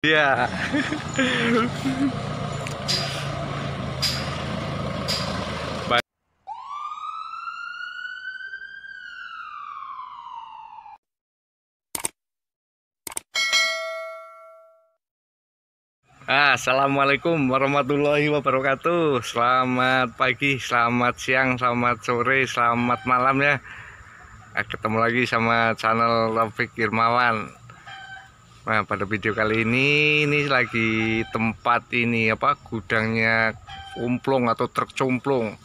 Ah, Assalamualaikum warahmatullahi wabarakatuh. Selamat pagi, selamat siang, selamat sore, selamat malam ya. Ah, Ketemu lagi sama channel Taufik Irmawan Nah pada video kali ini ini lagi tempat ini apa gudangnya umplung atau truk cumplung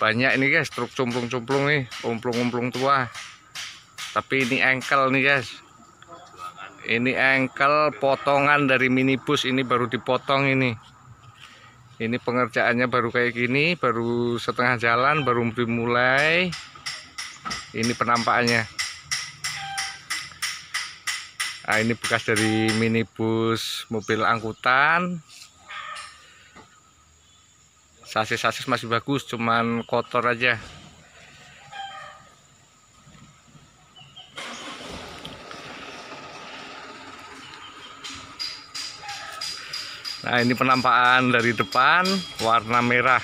banyak ini guys truk cumplung-cumplung nih umplung-umplung tua. Tapi ini engkel nih guys. Ini engkel potongan dari minibus ini baru dipotong ini. Ini pengerjaannya baru kayak gini baru setengah jalan baru dimulai. Ini penampakannya Nah, ini bekas dari minibus mobil angkutan. Sasis-sasis masih bagus, cuman kotor aja. Nah, ini penampakan dari depan warna merah.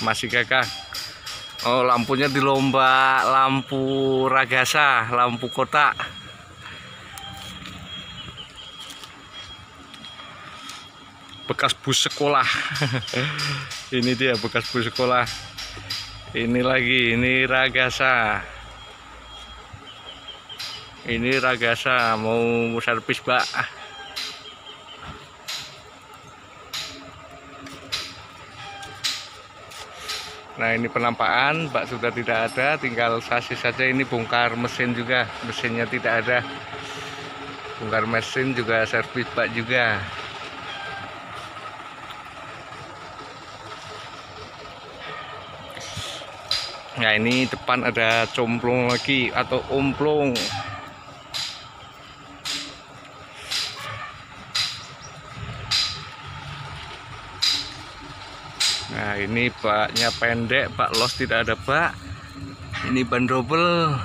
Masih gagah. Oh, lampunya di lomba lampu ragasa, lampu kotak. Bekas bus sekolah. Ini dia bekas bus sekolah. Ini lagi ini ragasa. Ini ragasa mau servis mbak. Nah ini penampakan bak sudah tidak ada tinggal sasis saja. Ini bongkar mesin juga mesinnya tidak ada. Bongkar mesin juga servis bak juga Nah ini depan ada complung lagi atau umplung. Nah ini baknya pendek bak los tidak ada bak. Ini ban double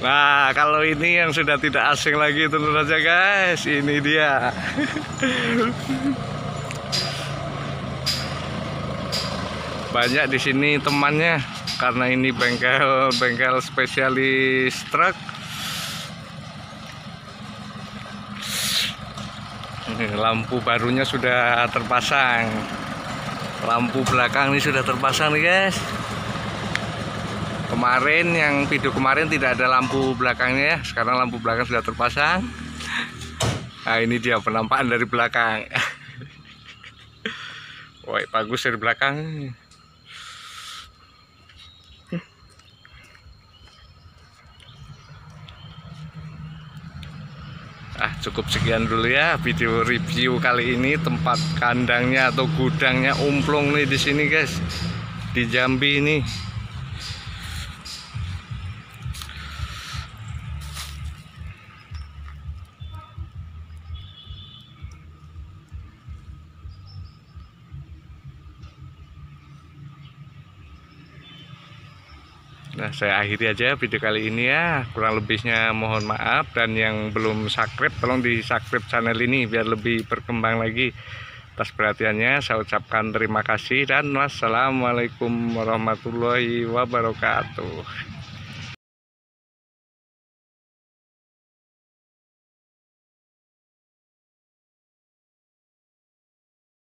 Nah, kalau ini yang sudah tidak asing lagi tentu saja guys, ini dia. Banyak di sini temannya karena ini bengkel bengkel spesialis truk. Lampu barunya sudah terpasang. Lampu belakang ini sudah terpasang nih guys kemarin yang video kemarin tidak ada lampu belakangnya ya. Sekarang lampu belakang sudah terpasang. Nah ini dia penampakan dari belakang. Woi bagus dari belakang. Ah cukup sekian dulu ya video review kali ini. Tempat kandangnya atau gudangnya umplung nih di sini guys. Di Jambi ini Nah, saya akhiri aja video kali ini ya. Kurang lebihnya mohon maaf dan yang belum subscribe tolong di subscribe channel ini biar lebih berkembang lagi. Atas perhatiannya saya ucapkan terima kasih dan wassalamualaikum warahmatullahi wabarakatuh.